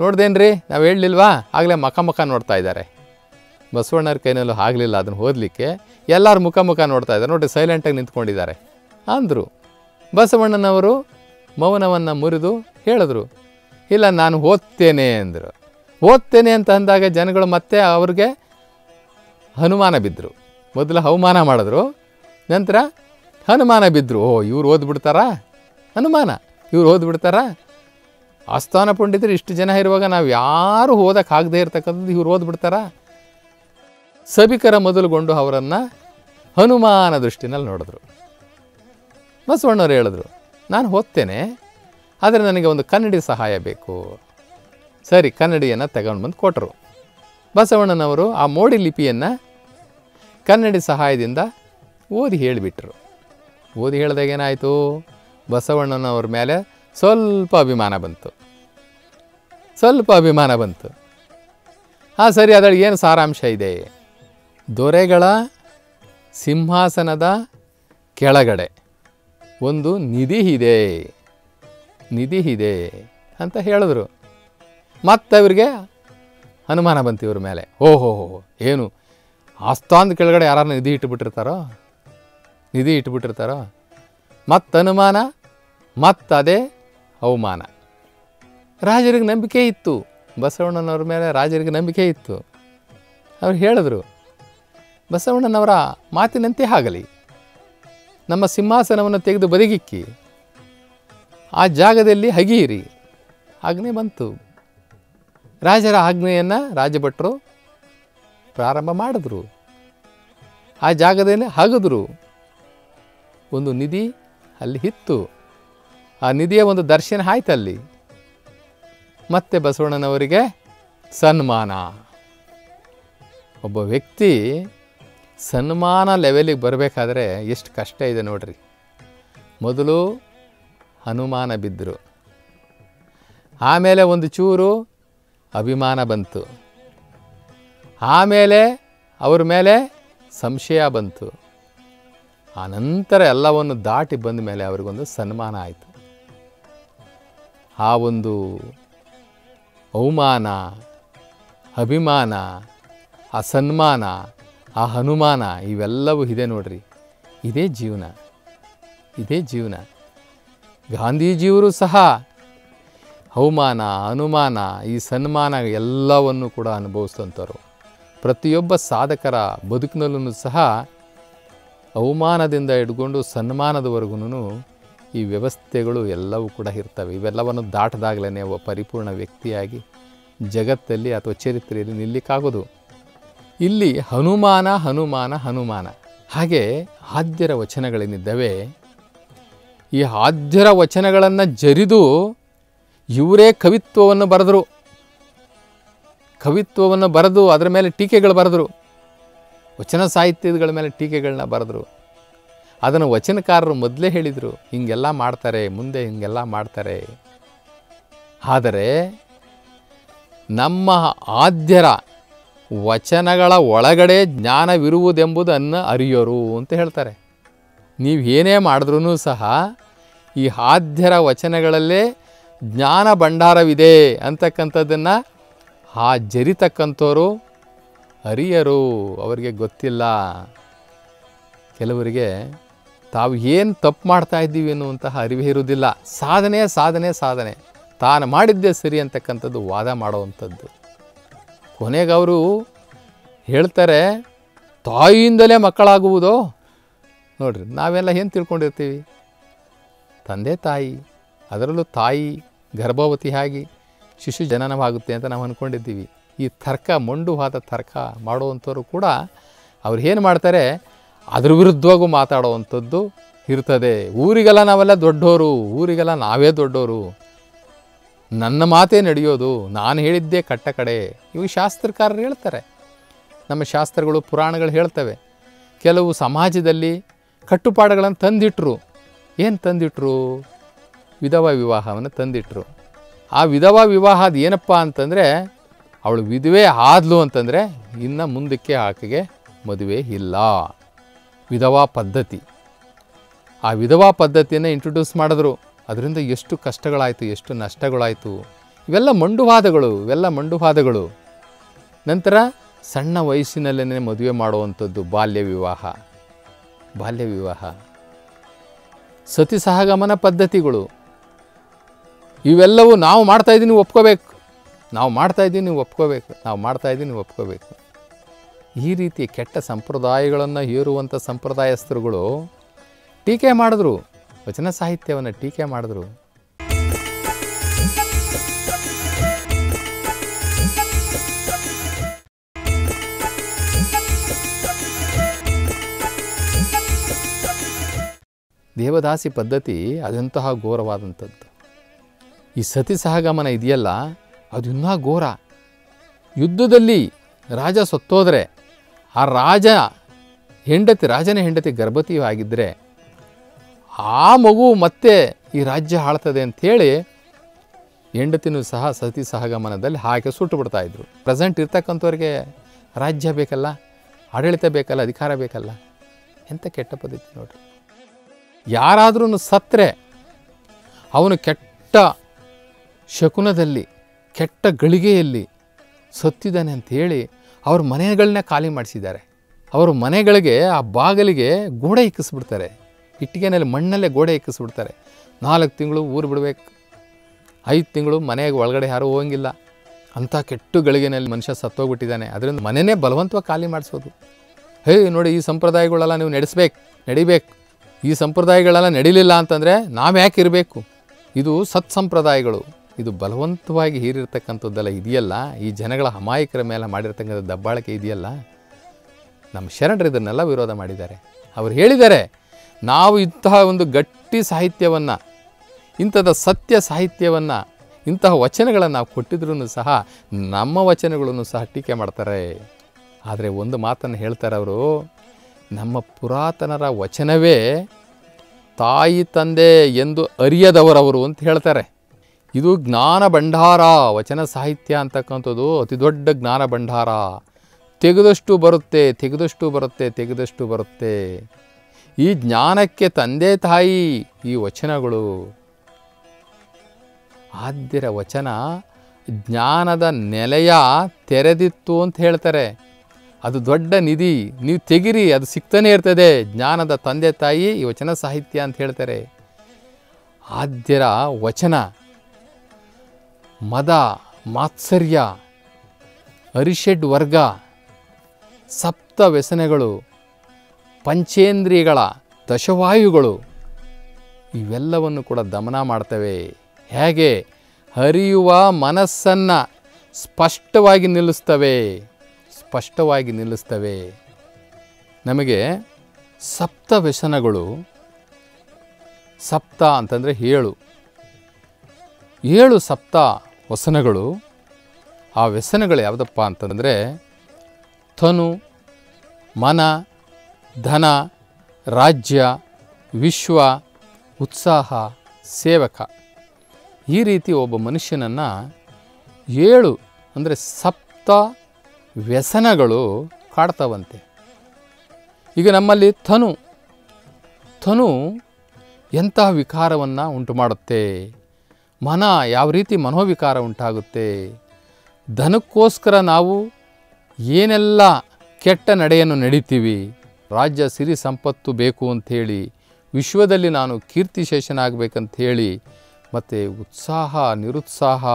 ನೋಡ್ದೇನ್ರಿ? ನಾವು ಹೇಳಲಿಲ್ವಾ? ಆಗಲೇ ಮಖ ಮುಖ ನೋಡ್ತಾ ಇದ್ದಾರೆ. ಬಸವಣ್ಣರ ಕೈನಲ್ಲೂ ಆಗಲಿಲ್ಲ ಅದನ್ನು ಓದಲಿಕ್ಕೆ. ಎಲ್ಲರೂ ಮುಖ ಮುಖ ನೋಡ್ತಾ ಇದ್ದಾರೆ. ನೋಡಿ ಸೈಲೆಂಟಾಗಿ ನಿಂತ್ಕೊಂಡಿದ್ದಾರೆ. ಅಂದರು. ಬಸವಣ್ಣನವರು ಮೌನವನ್ನು ಮುರಿದು ಹೇಳಿದ್ರು. ಇಲ್ಲ, ನಾನು ಓದ್ತೇನೆ ಅಂದರು. ಓದ್ತೇನೆ ಅಂತ ಅಂದಾಗ ಜನಗಳು ಮತ್ತೆ ಅವ್ರಿಗೆ ಹನುಮಾನ ಬಿದ್ದರು ಮೊದಲು ಅವಮಾನ ಮಾಡಿದ್ರು. ನಂತರ ಹನುಮಾನ ಬಿದ್ದರು ಓ, ಇವ್ರು ಓದ್ಬಿಡ್ತಾರಾ? ಹನುಮಾನ. ಇವ್ರು ಓದ್ಬಿಡ್ತಾರಾ? ಆಸ್ಥಾನ ಪಂಡಿತರು ಇಷ್ಟು ಜನ ಇರುವಾಗ ನಾವು ಯಾರು ಓದೋಕ್ಕಾಗದೇ ಇರ್ತಕ್ಕಂಥದ್ದು ಇವ್ರು ಓದ್ಬಿಡ್ತಾರಾ? ಸಭಿಕರ ಮೊದಲುಗೊಂಡು ಅವರನ್ನು ಹನುಮಾನ ದೃಷ್ಟಿನಲ್ಲಿ ನೋಡಿದ್ರು. ಬಸವಣ್ಣವ್ರು ಹೇಳಿದ್ರು, ನಾನು ಓದ್ತೇನೆ, ಆದರೆ ನನಗೆ ಒಂದು ಕನ್ನಡಿ ಸಹಾಯ ಬೇಕು. ಸರಿ, ಕನ್ನಡಿಯನ್ನು ತಗೊಂಡು ಬಂದು ಕೊಟ್ಟರು ಬಸವಣ್ಣನವರು ಆ ಮೋಡಿ ಲಿಪಿಯನ್ನು ಕನ್ನಡಿ ಸಹಾಯದಿಂದ ಓದಿ ಹೇಳಿಬಿಟ್ರು. ಓದಿ ಹೇಳಿದಾಗ ಏನಾಯಿತು? ಬಸವಣ್ಣನವ್ರ ಮೇಲೆ ಸ್ವಲ್ಪ ಅಭಿಮಾನ ಬಂತು. ಸ್ವಲ್ಪ ಅಭಿಮಾನ ಬಂತು. ಹಾಂ ಸರಿ ಅದರಲ್ಲಿ ಏನು ಸಾರಾಂಶ ಇದೆ? ದೊರೆಗಳ ಸಿಂಹಾಸನದ ಕೆಳಗಡೆ ಒಂದು ನಿಧಿ ಇದೆ. ನಿಧಿ ಇದೆ ಅಂತ ಹೇಳಿದ್ರು. ಮತ್ತೆ ಅವರಿಗೆ ಅನುಮಾನ ಬಂತು ಇವ್ರ ಮೇಲೆ. ಓಹೋ ಏನು? ಆಸ್ತಾಂದ ಕೆಳಗಡೆ ಯಾರನ್ನ ನಿಧಿ ಇಟ್ಬಿಟ್ಟಿರ್ತಾರೋ ನಿಧಿ ಇಟ್ಬಿಟ್ಟಿರ್ತಾರೋ ಮತ್ತೆ ಅನುಮಾನ ಮತ್ತೆ ಅದೇ ಅವಮಾನ. ರಾಜರಿಗೆ ನಂಬಿಕೆ ಇತ್ತು. ಬಸವಣ್ಣನವ್ರ ಮೇಲೆ ರಾಜರಿಗೆ ನಂಬಿಕೆ ಇತ್ತು. ಅವ್ರು ಹೇಳಿದ್ರು, ಬಸವಣ್ಣನವರ ಮಾತಿನಂತೆ ಆಗಲಿ ನಮ್ಮ ಸಿಂಹಾಸನವನ್ನು ತೆಗೆದು ಬದಿಗಿಕ್ಕಿ. ಆ ಜಾಗದಲ್ಲಿ ಹಗಿಯಿರಿ. ಆಜ್ಞೆ ಬಂತು. ರಾಜರ ಆಜ್ಞೆಯನ್ನು ರಾಜಭಟ್ರು ಪ್ರಾರಂಭ ಮಾಡಿದ್ರು. ಆ ಜಾಗದಲ್ಲಿ ಹಗದ್ರು. ಒಂದು ನಿಧಿ ಅಲ್ಲಿ ಇತ್ತು. ಆ ನಿಧಿಯ ಒಂದು ದರ್ಶನ ಆಯ್ತು ಅಲ್ಲಿ ಮತ್ತೆ ಬಸವಣ್ಣನವರಿಗೆ ಸನ್ಮಾನ. ಒಬ್ಬ ವ್ಯಕ್ತಿ ಸನ್ಮಾನ ಲೆವೆಲಿಗೆ ಬರಬೇಕಾದ್ರೆ ಎಷ್ಟು ಕಷ್ಟ ಇದೆ ನೋಡ್ರಿ. ಮೊದಲು ಹನುಮಾನ ಬಿದ್ದರು. ಆಮೇಲೆ ಒಂದು ಚೂರು ಅಭಿಮಾನ ಬಂತು. ಆಮೇಲೆ ಅವ್ರ ಮೇಲೆ ಸಂಶಯ ಬಂತು. ಆ ನಂತರ ಎಲ್ಲವನ್ನು ದಾಟಿ ಬಂದ ಮೇಲೆ ಅವ್ರಿಗೊಂದು ಸನ್ಮಾನ ಆಯಿತು. ಆ ಒಂದು ಅವಮಾನ, ಅಭಿಮಾನ ಆ ಸನ್ಮಾನ ಆ ಹನುಮಾನ ಇವೆಲ್ಲವೂ ಇದೆ ನೋಡ್ರಿ. ಇದೇ ಜೀವನ. ಇದೇ ಜೀವನ. ಗಾಂಧೀಜಿಯವರು ಸಹ ಅವಮಾನ, ಅನುಮಾನ, ಈ ಸನ್ಮಾನ ಎಲ್ಲವನ್ನು ಕೂಡ ಅನುಭವಿಸ್ತಂಥವ್ರು ಪ್ರತಿಯೊಬ್ಬ ಸಾಧಕರ ಬದುಕಿನಲ್ಲೂ ಸಹ ಅವಮಾನದಿಂದ ಹಿಡ್ಕೊಂಡು ಸನ್ಮಾನದವರೆಗೂ ಈ ವ್ಯವಸ್ಥೆಗಳು ಎಲ್ಲವೂ ಕೂಡ ಇರ್ತವೆ. ಇವೆಲ್ಲವನ್ನು ದಾಟದಾಗಲೇ ಒಬ್ಬ ಪರಿಪೂರ್ಣ ವ್ಯಕ್ತಿಯಾಗಿ ಜಗತ್ತಲ್ಲಿ ಅಥವಾ ಚರಿತ್ರೆಯಲ್ಲಿ ನಿಲ್ಲಿಕ್ಕಾಗೋದು. ಇಲ್ಲಿ ಹನುಮಾನ ಹನುಮಾನ ಹನುಮಾನ. ಹಾಗೆ ಆದ್ಯರ ವಚನಗಳೇನಿದ್ದಾವೆ ಈ ಆದ್ಯರ ವಚನಗಳನ್ನು ಜರಿದು ಇವರೇ ಕವಿತ್ವವನ್ನು ಬರೆದರು. ಕವಿತ್ವವನ್ನು ಬರೆದು ಅದರ ಮೇಲೆ ಟೀಕೆಗಳು ಬರೆದರು. ವಚನ ಸಾಹಿತ್ಯಗಳ ಮೇಲೆ ಟೀಕೆಗಳನ್ನ ಬರೆದರು. ಅದನ್ನು ವಚನಕಾರರು ಮೊದಲೇ ಹೇಳಿದರು, ಹಿಂಗೆಲ್ಲ ಮಾಡ್ತಾರೆ, ಮುಂದೆ ಹಿಂಗೆಲ್ಲ ಮಾಡ್ತಾರೆ. ಆದರೆ ನಮ್ಮ ಆದ್ಯರ ವಚನಗಳ ಒಳಗಡೆ ಜ್ಞಾನವಿರುವುದೆಂಬುದನ್ನು ಅರಿಯೋರು ಅಂತ ಹೇಳ್ತಾರೆ. ನೀವು ಏನೇ ಮಾಡಿದ್ರೂ ಸಹ ಈ ಆದ್ಯರ ವಚನಗಳಲ್ಲೇ ಜ್ಞಾನ ಭಂಡಾರವಿದೆ ಅಂತಕ್ಕಂಥದ್ದನ್ನು ಆ ಜರಿತಕ್ಕಂಥವರು ಅರಿಯರು. ಅವರಿಗೆ ಗೊತ್ತಿಲ್ಲ. ಕೆಲವರಿಗೆ ತಾವು ಏನು ತಪ್ಪು ಮಾಡ್ತಾ ಇದ್ದೀವಿ ಅನ್ನುವಂತಹ ಅರಿವೇ ಇರುವುದಿಲ್ಲ. ಸಾಧನೆ ಸಾಧನೆ ಸಾಧನೆ. ತಾನು ಮಾಡಿದ್ದೇ ಸರಿ ಅಂತಕ್ಕಂಥದ್ದು ವಾದ ಮಾಡುವಂಥದ್ದು. ಕೊನೆಗೆ ಅವರು ಹೇಳ್ತಾರೆ, ತಾಯಿಯಿಂದಲೇ ಮಕ್ಕಳಾಗುವುದೋ? ನೋಡ್ರಿ, ನಾವೆಲ್ಲ ಏನು ತಿಳ್ಕೊಂಡಿರ್ತೀವಿ? ತಂದೆ, ತಾಯಿ. ಅದರಲ್ಲೂ ತಾಯಿ ಗರ್ಭವತಿ ಆಗಿ ಶಿಶು ಜನನವಾಗುತ್ತೆ ಅಂತ ನಾವು ಅಂದ್ಕೊಂಡಿದ್ದೀವಿ ಈ ತರ್ಕ, ಮೊಂಡುವಾದ ತರ್ಕ ಮಾಡುವಂಥವ್ರು ಕೂಡ ಅವ್ರು ಏನು ಮಾಡ್ತಾರೆ ಅದ್ರ ವಿರುದ್ಧವಾಗೂ ಮಾತಾಡುವಂಥದ್ದು ಇರ್ತದೆ. ಊರಿಗೆಲ್ಲ ನಾವೆಲ್ಲ ದೊಡ್ಡವರು ಊರಿಗೆಲ್ಲ ನಾವೇ ದೊಡ್ಡವರು ನನ್ನ ಮಾತೇ ನಡೆಯೋದು, ನಾನು ಹೇಳಿದ್ದೇ ಕಟ್ಟ ಕಡೆ. ಇವು ಶಾಸ್ತ್ರಕಾರರು ಹೇಳ್ತಾರೆ. ನಮ್ಮ ಶಾಸ್ತ್ರಗಳು, ಪುರಾಣಗಳು ಹೇಳ್ತವೆ. ಕೆಲವು ಸಮಾಜದಲ್ಲಿ ಕಟ್ಟುಪಾಡುಗಳನ್ನು ತಂದಿಟ್ರು. ಏನು ತಂದಿಟ್ರು? ವಿಧವಾ ವಿವಾಹವನ್ನು ತಂದಿಟ್ಟರು ಆ ವಿಧವಾ ವಿವಾಹ ಅದು ಏನಪ್ಪ ಅಂತಂದರೆ, ಅವಳು ವಿಧವೆ ಆದ್ಲು ಅಂತಂದರೆ, ಇನ್ನು ಮುಂದಕ್ಕೆ ಆಕೆಗೆ ಮದುವೆ ಇಲ್ಲ. ವಿಧವಾ ಪದ್ಧತಿ. ಆ ವಿಧವಾ ಪದ್ಧತಿಯನ್ನು ಇಂಟ್ರೊಡ್ಯೂಸ್ ಮಾಡಿದ್ರು. ಅದರಿಂದ ಎಷ್ಟು ಕಷ್ಟಗಳಾಯಿತು, ಎಷ್ಟು ನಷ್ಟಗಳಾಯಿತು. ಇವೆಲ್ಲ ಮಂಡುವಾದಗಳು ಇವೆಲ್ಲ ಮಂಡುವಾದಗಳು ನಂತರ ಸಣ್ಣ ವಯಸ್ಸಿನಲ್ಲೇ ಮದುವೆ ಮಾಡುವಂಥದ್ದು ಬಾಲ್ಯ ವಿವಾಹ. ಬಾಲ್ಯ ವಿವಾಹ. ಸತಿ ಸಹಗಮನ ಪದ್ಧತಿಗಳು. ಇವೆಲ್ಲವೂ ನಾವು ಮಾಡ್ತಾಯಿದ್ದೀನಿ ಒಪ್ಕೋಬೇಕು. ನಾವು ಮಾಡ್ತಾ ಇದ್ದೀವಿ ನೀವು ಒಪ್ಕೋಬೇಕು. ನಾವು ಮಾಡ್ತಾಯಿದ್ದೀನಿ ಒಪ್ಕೋಬೇಕು. ಈ ರೀತಿ ಕೆಟ್ಟ ಸಂಪ್ರದಾಯಗಳನ್ನು ಹೇರುವಂಥ ಸಂಪ್ರದಾಯಸ್ಥರುಗಳು ಟೀಕೆ ಮಾಡಿದ್ರು. ವಚನ ಸಾಹಿತ್ಯವನ್ನು ಟೀಕೆ ಮಾಡಿದ್ರು. ದೇವದಾಸಿ ಪದ್ಧತಿ ಅದಂತಹ ಘೋರವಾದಂಥದ್ದು. ಈ ಸತಿ ಸಹಗಮನ ಇದೆಯಲ್ಲ ಅದು ಇನ್ನೂ ಘೋರ. ಯುದ್ಧದಲ್ಲಿ ರಾಜ ಸತ್ತೋದ್ರೆ ಆ ರಾಜ ಹೆಂಡತಿ, ರಾಜನ ಹೆಂಡತಿ ಗರ್ಭತಿಯು ಆಗಿದ್ದರೆ ಆ ಮಗು ಮತ್ತೆ ಈ ರಾಜ್ಯ ಆಳ್ತದೆ ಅಂಥೇಳಿ ಹೆಂಡತಿನೂ ಸಹ ಸತಿ ಸಹಗಮನದಲ್ಲಿ ಹಾಕಿ ಸುಟ್ಟು ಬಿಡ್ತಾಯಿದ್ರು ಪ್ರೆಸೆಂಟ್ ಇರ್ತಕ್ಕಂಥವ್ರಿಗೆ ರಾಜ್ಯ ಬೇಕಲ್ಲ, ಆಡಳಿತ ಬೇಕಲ್ಲ, ಅಧಿಕಾರ ಬೇಕಲ್ಲ ಎಂಥ ಕೆಟ್ಟ ಪದ್ಧತಿ ನೋಡ್ರಿ. ಯಾರಾದ್ರೂ ಸತ್ತರೆ ಅವನು ಕೆಟ್ಟ ಶಕುನದಲ್ಲಿ, ಕೆಟ್ಟ ಗಳಿಗೆಯಲ್ಲಿ ಸತ್ತಿದ್ದಾನೆ ಅಂಥೇಳಿ ಅವ್ರ ಮನೆಗಳನ್ನ ಖಾಲಿ ಮಾಡಿಸಿದ್ದಾರೆ. ಅವರು ಮನೆಗಳಿಗೆ ಆ ಬಾಗಿಲಿಗೆ ಗೋಡೆ ಇಕ್ಕಿಸ್ಬಿಡ್ತಾರೆ. ಇಟ್ಟಿಗೆನಲ್ಲಿ ಮಣ್ಣಲ್ಲೇ ಗೋಡೆ ಇಕ್ಕಿಸ್ಬಿಡ್ತಾರೆ. ನಾಲ್ಕು ತಿಂಗಳು ಊರು ಬಿಡಬೇಕು. ಐದು ತಿಂಗಳು ಮನೆಗೆ ಒಳಗಡೆ ಯಾರೂ ಹೋಗಂಗಿಲ್ಲ. ಅಂಥ ಕೆಟ್ಟು ಗಳಿಗೆನಲ್ಲಿ ಮನುಷ್ಯ ಸತ್ತೋಗ್ಬಿಟ್ಟಿದ್ದಾನೆ. ಅದರಿಂದ ಮನೆಯೇ ಬಲವಂತವಾಗಿ ಖಾಲಿ ಮಾಡಿಸೋದು. ಹೇ, ನೋಡಿ ಈ ಸಂಪ್ರದಾಯಗಳೆಲ್ಲ ನೀವು ನಡೆಸ್ಬೇಕು, ನಡಿಬೇಕು. ಈ ಸಂಪ್ರದಾಯಗಳೆಲ್ಲ ನಡೀಲಿಲ್ಲ ಅಂತಂದರೆ ನಾವು ಯಾಕೆ ಇರಬೇಕು? ಇದು ಸತ್ ಸಂಪ್ರದಾಯಗಳು ಇದು ಬಲವಂತವಾಗಿ ಹೀರಿರ್ತಕ್ಕಂಥದ್ದೆಲ್ಲ ಇದೆಯಲ್ಲ? ಈ ಜನಗಳ ಅಮಾಯಕರ ಮೇಲೆ ಮಾಡಿರ್ತಕ್ಕಂಥ ದಬ್ಬಾಳಿಕೆ ಇದೆಯಲ್ಲ? ನಮ್ಮ ಶರಣರು ಇದನ್ನೆಲ್ಲ ವಿರೋಧ ಮಾಡಿದ್ದಾರೆ. ಅವರು ಹೇಳಿದ್ದಾರೆ, ನಾವು ಇಂತಹ ಒಂದು ಗಟ್ಟಿ ಸಾಹಿತ್ಯವನ್ನು, ಇಂಥದ ಸತ್ಯ ಸಾಹಿತ್ಯವನ್ನು, ಇಂತಹ ವಚನಗಳನ್ನು ನಾವು ಕೊಟ್ಟಿದ್ರೂ ಸಹ ನಮ್ಮ ವಚನಗಳನ್ನು ಸಹ ಟೀಕೆ ಮಾಡ್ತಾರೆ. ಆದರೆ ಒಂದು ಮಾತನ್ನು ಹೇಳ್ತಾರೆ ಅವರು, ನಮ್ಮ ಪುರಾತನರ ವಚನವೇ ತಾಯಿ ತಂದೆ ಎಂದು ಅರಿಯದವರವರು ಅಂತ ಹೇಳ್ತಾರೆ. ಇದು ಜ್ಞಾನ ಭಂಡಾರ, ವಚನ ಸಾಹಿತ್ಯ ಅಂತಕ್ಕಂಥದ್ದು ಅತಿ ದೊಡ್ಡ ಜ್ಞಾನ ಭಂಡಾರ. ತೆಗೆದಷ್ಟು ಬರುತ್ತೆ ತೆಗೆದಷ್ಟು ಬರುತ್ತೆ ತೆಗೆದಷ್ಟು ಬರುತ್ತೆ. ಈ ಜ್ಞಾನಕ್ಕೆ ತಂದೆ ತಾಯಿ ಈ ವಚನಗಳು. ಆದ್ಯರ ವಚನ ಜ್ಞಾನದ ನೆಲೆಯ ತೆರೆದಿತ್ತು ಅಂತ ಹೇಳ್ತಾರೆ. ಅದು ದೊಡ್ಡ ನಿಧಿ. ನೀವು ತೆಗಿರಿ, ಅದು ಸಿಗ್ತಾನೆ ಇರ್ತದೆ. ಜ್ಞಾನದ ತಂದೆ ತಾಯಿ ಈ ವಚನ ಸಾಹಿತ್ಯ ಅಂತ ಹೇಳ್ತಾರೆ. ಆದ್ಯರ ವಚನ. ಮದ, ಮಾತ್ಸರ್ಯ, ಅರಿಷಡ್ ವರ್ಗ, ಸಪ್ತ ವ್ಯಸನಗಳು, ಪಂಚೇಂದ್ರಿಯಗಳ ದಶವಾಯುಗಳು ಇವೆಲ್ಲವನ್ನು ಕೂಡ ದಮನ ಮಾಡ್ತವೆ. ಹೇಗೆ? ಹರಿಯುವ ಮನಸ್ಸನ್ನು ಸ್ಪಷ್ಟವಾಗಿ ನಿಲ್ಲಿಸ್ತವೆ. ಸ್ಪಷ್ಟವಾಗಿ ನಿಲ್ಲಿಸ್ತವೆ. ನಮಗೆ ಸಪ್ತ ವ್ಯಸನಗಳು, ಸಪ್ತ ಅಂತಂದರೆ ಏಳು. ಏಳು ಸಪ್ತ ವಸನಗಳು ಆ ವ್ಯಸನಗಳು ಯಾವುದಪ್ಪ ಅಂತಂದರೆ ತನು, ಮನ, ಧನ, ರಾಜ್ಯ, ವಿಶ್ವ, ಉತ್ಸಾಹ, ಸೇವಕ. ಈ ರೀತಿ ಒಬ್ಬ ಮನುಷ್ಯನನ್ನು ಏಳು ಅಂದರೆ ಸಪ್ತ ವ್ಯಸನಗಳು ಕಾಡ್ತಾವಂತೆ. ಈಗ ನಮ್ಮಲ್ಲಿ ತನು ತನು ಎಂತಹ ವಿಕಾರವನ್ನು ಉಂಟು ಮಾಡುತ್ತೆ ಮನ ಯಾವ ರೀತಿ ಮನೋವಿಕಾರ ಉಂಟಾಗುತ್ತೆ? ಧನಕ್ಕೋಸ್ಕರ ನಾವು ಏನೆಲ್ಲ ಕೆಟ್ಟ ನಡೆಯನ್ನು ನಡೀತೀವಿ? ರಾಜ್ಯ ಸಿರಿ ಸಂಪತ್ತು ಬೇಕು ಅಂಥೇಳಿ ವಿಶ್ವದಲ್ಲಿ ನಾನು ಕೀರ್ತಿಶೇಷನಾಗಬೇಕಂಥೇಳಿ ಮತ್ತು ಉತ್ಸಾಹ, ನಿರುತ್ಸಾಹ,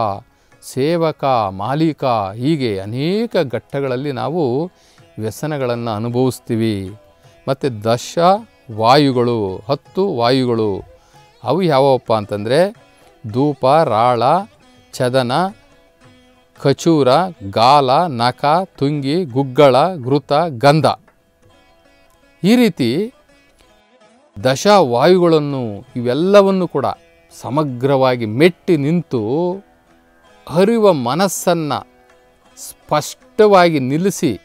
ಸೇವಕ, ಮಾಲೀಕ, ಹೀಗೆ ಅನೇಕ ಘಟ್ಟಗಳಲ್ಲಿ ನಾವು ವ್ಯಸನಗಳನ್ನು ಅನುಭವಿಸ್ತೀವಿ. ಮತ್ತು ದಶ ವಾಯುಗಳು, ಹತ್ತು ವಾಯುಗಳು, ಅವು ಯಾವಪ್ಪ ಅಂತಂದರೆ ಧೂಪ ರಾಳ ಚದನ ಖಚೂರ, ಗಾಲ, ನಖ, ತುಂಗಿ, ಗುಗ್ಗಳ, ಘೃತ, ಗಂಧ. ಈ ರೀತಿ ದಶವಾಯುಗಳನ್ನು ಇವೆಲ್ಲವನ್ನು ಕೂಡ ಸಮಗ್ರವಾಗಿ ಮೆಟ್ಟಿ ನಿಂತು ಹರಿಯುವ ಮನಸ್ಸನ್ನು ಸ್ಪಷ್ಟವಾಗಿ ನಿಲ್ಲಿಸಿ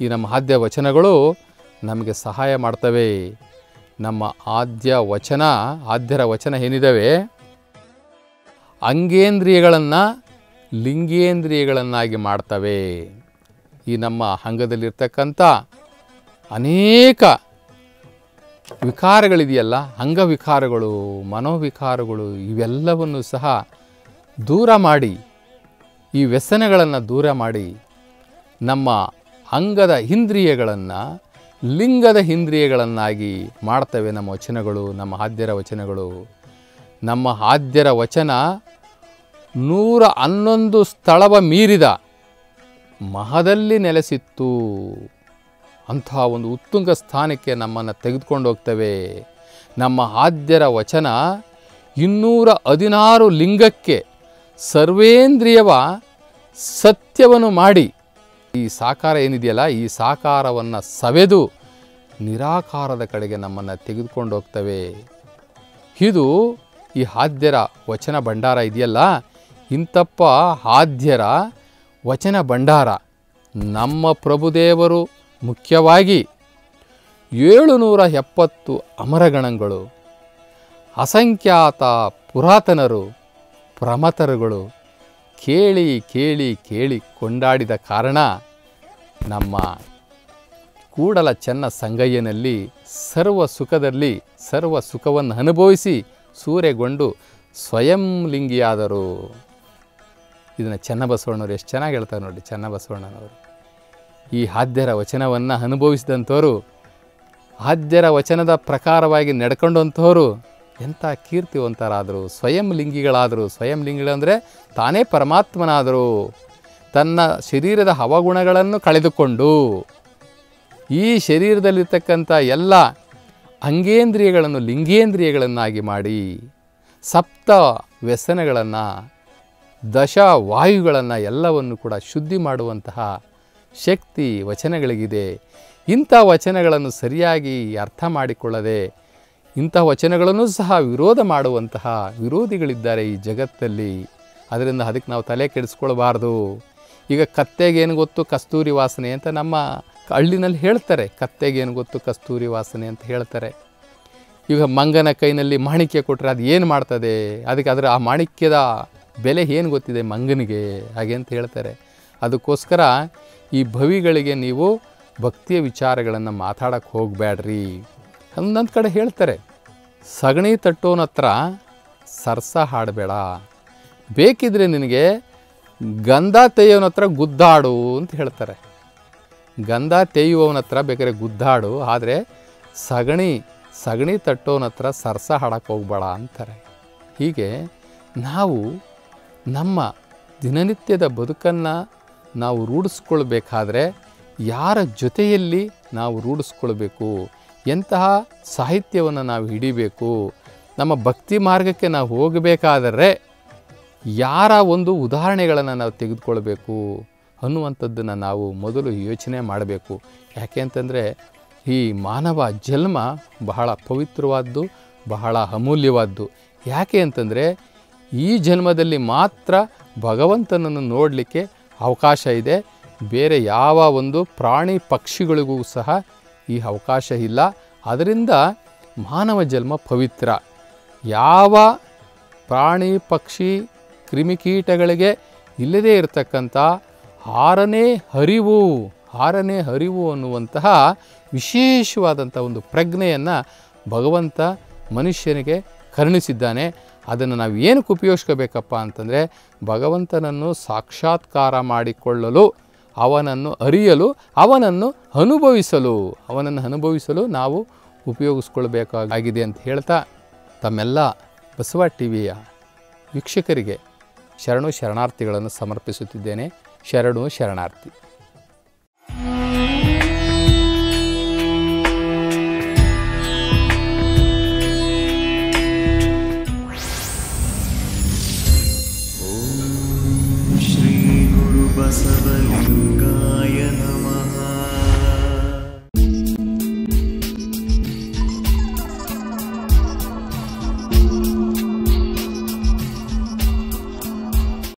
ಈ ನಮ್ಮ ಆದ್ಯ ವಚನಗಳು ನಮಗೆ ಸಹಾಯ ಮಾಡ್ತವೆ. ನಮ್ಮ ಆದ್ಯ ವಚನ, ಆದ್ಯರ ವಚನ ಏನಿದ್ದಾವೆ ಅಂಗೇಂದ್ರಿಯಗಳನ್ನು ಲಿಂಗೇಂದ್ರಿಯಗಳನ್ನಾಗಿ ಮಾಡ್ತವೆ. ಈ ನಮ್ಮ ಅಂಗದಲ್ಲಿರ್ತಕ್ಕಂಥ ಅನೇಕ ವಿಕಾರಗಳಿದೆಯಲ್ಲ, ಅಂಗವಿಕಾರಗಳು, ಮನೋವಿಕಾರಗಳು, ಇವೆಲ್ಲವನ್ನು ಸಹ ದೂರ ಮಾಡಿ, ಈ ವ್ಯಸನಗಳನ್ನು ದೂರ ಮಾಡಿ ನಮ್ಮ ಅಂಗದ ಇಂದ್ರಿಯಗಳನ್ನು ಲಿಂಗದ ಇಂದ್ರಿಯಗಳನ್ನಾಗಿ ಮಾಡ್ತವೆ ನಮ್ಮ ವಚನಗಳು, ನಮ್ಮ ಆದ್ಯರ ವಚನಗಳು. ನಮ್ಮ ಆದ್ಯರ ವಚನ ನೂರ ಹನ್ನೊಂದು ಸ್ಥಳವ ಮೀರಿದ ಮಹದಲ್ಲಿ ನೆಲೆಸಿತ್ತು. ಅಂತಹ ಒಂದು ಉತ್ತುಂಗ ಸ್ಥಾನಕ್ಕೆ ನಮ್ಮನ್ನು ತೆಗೆದುಕೊಂಡು ಹೋಗ್ತವೆ. ನಮ್ಮ ಆದ್ಯರ ವಚನ ಇನ್ನೂರ ಹದಿನಾರು ಲಿಂಗಕ್ಕೆ ಸರ್ವೇಂದ್ರಿಯವ ಸತ್ಯವನ್ನು ಮಾಡಿ. ಈ ಸಾಕಾರ ಏನಿದೆಯಲ್ಲ, ಈ ಸಾಕಾರವನ್ನು ಸವೆದು ನಿರಾಕಾರದ ಕಡೆಗೆ ನಮ್ಮನ್ನು ತೆಗೆದುಕೊಂಡು ಹೋಗ್ತವೆ. ಇದು ಈ ಹಾದ್ಯರ ವಚನ ಭಂಡಾರ ಇದೆಯಲ್ಲ? ಇಂತಪ್ಪ ಆದ್ಯರ ವಚನ ಭಂಡಾರ. ನಮ್ಮ ಪ್ರಭುದೇವರು ಮುಖ್ಯವಾಗಿ ಏಳುನೂರ ಎಪ್ಪತ್ತು ಅಮರಗಣಗಳು, ಅಸಂಖ್ಯಾತ ಪುರಾತನರು ಪ್ರಮತರುಗಳು ಕೇಳಿ ಕೇಳಿ ಕೇಳಿ ಕೊಂಡಾಡಿದ ಕಾರಣ ನಮ್ಮ ಕೂಡಲ ಚೆನ್ನ ಸಂಗಯ್ಯನಲ್ಲಿ ಸರ್ವ ಸುಖದಲ್ಲಿ ಸರ್ವ ಸುಖವನ್ನು ಅನುಭವಿಸಿ ಸೂರೆಗೊಂಡು ಸ್ವಯಂ ಲಿಂಗಿಯಾದರು. ಇದನ್ನು ಚನ್ನಬಸವಣ್ಣವರು ಎಷ್ಟು ಚೆನ್ನಾಗಿ ಹೇಳ್ತಾರೆ ನೋಡಿ, ಚನ್ನಬಸವಣ್ಣನವರು. ಈ ಆದ್ಯರ ವಚನವನ್ನು ಅನುಭವಿಸಿದಂಥವರು ಆದ್ಯರ ವಚನದ ಪ್ರಕಾರವಾಗಿ ನಡ್ಕೊಂಡಂಥವರು ಎಂಥ ಕೀರ್ತಿವಂತರಾದರು, ಸ್ವಯಂ ಲಿಂಗಿಗಳಾದರು. ಸ್ವಯಂ ಲಿಂಗಿಗಳಂದರೆ ತಾನೇ ಪರಮಾತ್ಮನಾದರು. ತನ್ನ ಶರೀರದ ಹವಗುಣಗಳನ್ನು ಕಳೆದುಕೊಂಡು. ಈ ಶರೀರದಲ್ಲಿರ್ತಕ್ಕಂಥ ಎಲ್ಲ ಅಂಗೇಂದ್ರಿಯಗಳನ್ನು ಲಿಂಗೇಂದ್ರಿಯಗಳನ್ನಾಗಿ ಮಾಡಿ ಸಪ್ತ ವ್ಯಸನಗಳನ್ನು, ದಶ ವಾಯುಗಳನ್ನು ಎಲ್ಲವನ್ನು ಕೂಡ ಶುದ್ಧಿ ಮಾಡುವಂತಹ ಶಕ್ತಿ ವಚನಗಳಿಗಿದೆ. ಇಂಥ ವಚನಗಳನ್ನು ಸರಿಯಾಗಿ ಅರ್ಥ ಮಾಡಿಕೊಳ್ಳದೆ, ಇಂಥ ವಚನಗಳನ್ನು ಸಹ ವಿರೋಧ ಮಾಡುವಂತಹ ವಿರೋಧಿಗಳಿದ್ದಾರೆ ಈ ಜಗತ್ತಲ್ಲಿ. ಅದರಿಂದ ಅದಕ್ಕೆ ನಾವು ತಲೆ ಕೆಡಿಸ್ಕೊಳ್ಬಾರ್ದು. ಈಗ ಕತ್ತೆಗೇನು ಗೊತ್ತು? ಕಸ್ತೂರಿ ವಾಸನೆ ಅಂತ ನಮ್ಮ ಹಳ್ಳಿನಲ್ಲಿ ಹೇಳ್ತಾರೆ ಕತ್ತೆಗೇನು ಗೊತ್ತು? ಕಸ್ತೂರಿ ವಾಸನೆ ಅಂತ ಹೇಳ್ತಾರೆ. ಈಗ ಮಂಗನ ಕೈನಲ್ಲಿ ಮಾಣಿಕ್ಯ ಕೊಟ್ಟರೆ ಅದು ಏನು ಮಾಡ್ತದೆ? ಅದಕ್ಕೆ ಅದರ ಆ ಮಾಣಿಕ್ಯದ ಬೆಲೆ ಏನು ಗೊತ್ತಿದೆ ಮಂಗನಿಗೆ? ಹಾಗೆ ಅಂತ ಹೇಳ್ತಾರೆ. ಅದಕ್ಕೋಸ್ಕರ ಈ ಭವಿಗಳಿಗೆ ನೀವು ಭಕ್ತಿಯ ವಿಚಾರಗಳನ್ನು ಮಾತಾಡಕ್ಕೆ ಹೋಗಬೇಡ್ರಿ ಒಂದೊಂದು ಕಡೆ ಹೇಳ್ತಾರೆ. ಸಗಣಿ ತಟ್ಟೋನ ಹತ್ರ ಸರ್ಸ ಹಾಡಬೇಡ. ಬೇಕಿದ್ರೆ ನಿನಗೆ ಗಂಧ ತೆಯ್ಯೋನ ಹತ್ರ ಗುದ್ದಾಡು ಅಂತ ಹೇಳ್ತಾರೆ. ಗಂಧ ತೇಯುವವನ ಹತ್ರ ಬೇಕಾದ್ರೆ ಗುದ್ದಾಡು, ಆದರೆ ಸಗಣಿ ಸಗಣಿ ತಟ್ಟೋನ ಹತ್ರ ಸರ್ಸ ಹಾಡಕ್ಕೆ ಹೋಗ್ಬೇಡ ಅಂತಾರೆ. ಹೀಗೆ ನಾವು ನಮ್ಮ ದಿನನಿತ್ಯದ ಬದುಕನ್ನು ನಾವು ರೂಢಿಸ್ಕೊಳ್ಬೇಕಾದ್ರೆ ಯಾರ ಜೊತೆಯಲ್ಲಿ ನಾವು ರೂಢಿಸ್ಕೊಳ್ಬೇಕು, ಎಂತಹ ಸಾಹಿತ್ಯವನ್ನು ನಾವು ಹಿಡಿಬೇಕು, ನಮ್ಮ ಭಕ್ತಿ ಮಾರ್ಗಕ್ಕೆ ನಾವು ಹೋಗಬೇಕಾದರೆ ಯಾರ ಒಂದು ಉದಾಹರಣೆಗಳನ್ನು ನಾವು ತೆಗೆದುಕೊಳ್ಬೇಕು ಅನ್ನುವಂಥದ್ದನ್ನು ನಾವು ಮೊದಲು ಯೋಚನೆ ಮಾಡಬೇಕು. ಯಾಕೆ ಅಂತಂದರೆ ಈ ಮಾನವ ಜನ್ಮ ಬಹಳ ಪವಿತ್ರವಾದ್ದು, ಬಹಳ ಅಮೂಲ್ಯವಾದ್ದು. ಯಾಕೆ ಅಂತಂದರೆ ಈ ಜನ್ಮದಲ್ಲಿ ಮಾತ್ರ ಭಗವಂತನನ್ನು ನೋಡಲಿಕ್ಕೆ ಅವಕಾಶ ಇದೆ. ಬೇರೆ ಯಾವ ಒಂದು ಪ್ರಾಣಿ ಪಕ್ಷಿಗಳಿಗೂ ಸಹ ಈ ಅವಕಾಶ ಇಲ್ಲ. ಅದರಿಂದ ಮಾನವ ಜನ್ಮ ಪವಿತ್ರ. ಯಾವ ಪ್ರಾಣಿ ಪಕ್ಷಿ ಕ್ರಿಮಿಕೀಟಗಳಿಗೆ ಇಲ್ಲದೇ ಇರತಕ್ಕಂಥ ಆರನೇ ಹರಿವು ಆರನೇ ಹರಿವು ಅನ್ನುವಂತಹ ವಿಶೇಷವಾದಂಥ ಒಂದು ಪ್ರಜ್ಞೆಯನ್ನು ಭಗವಂತ ಮನುಷ್ಯನಿಗೆ ಕರುಣಿಸಿದ್ದಾನೆ. ಅದನ್ನು ನಾವು ಏನಕ್ಕೆ ಉಪಯೋಗಿಸ್ಕೋಬೇಕಪ್ಪ ಅಂತಂದರೆ, ಭಗವಂತನನ್ನು ಸಾಕ್ಷಾತ್ಕಾರ ಮಾಡಿಕೊಳ್ಳಲು, ಅವನನ್ನು ಅರಿಯಲು, ಅವನನ್ನು ಅನುಭವಿಸಲು ಅವನನ್ನು ಅನುಭವಿಸಲು ನಾವು ಉಪಯೋಗಿಸ್ಕೊಳ್ಬೇಕಾಗಿದೆ ಅಂತ ಹೇಳ್ತಾ ತಮ್ಮೆಲ್ಲ ಬಸವ ಟಿ ವಿಯ ವೀಕ್ಷಕರಿಗೆ ಶರಣು ಶರಣಾರ್ಥಿಗಳನ್ನು ಸಮರ್ಪಿಸುತ್ತಿದ್ದೇನೆ. ಶರಣು ಶರಣಾರ್ಥಿ ಶ್ರೀ ಗುರು ಬಸವಲಿಂಗ